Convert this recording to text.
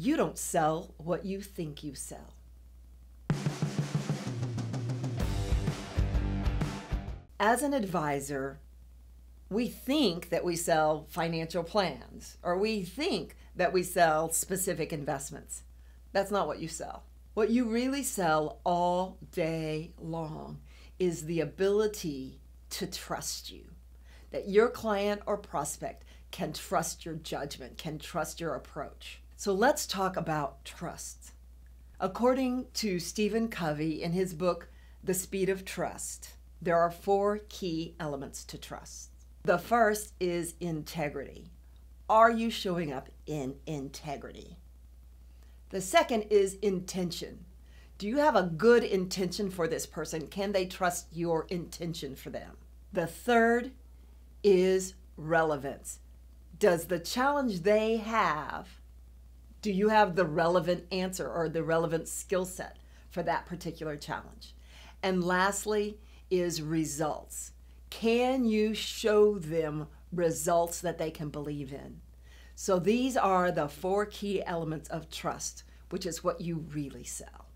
You don't sell what you think you sell. As an advisor, we think that we sell financial plans or we think that we sell specific investments. That's not what you sell. What you really sell all day long is the ability to trust you, that your client or prospect can trust your judgment, can trust your approach. So let's talk about trust. According to Stephen Covey in his book, The Speed of Trust, there are four key elements to trust. The first is integrity. Are you showing up in integrity? The second is intention. Do you have a good intention for this person? Can they trust your intention for them? The third is relevance. Does the challenge they have, do you have the relevant answer or the relevant skill set for that particular challenge? And lastly, is results. Can you show them results that they can believe in? So these are the four key elements of trust, which is what you really sell.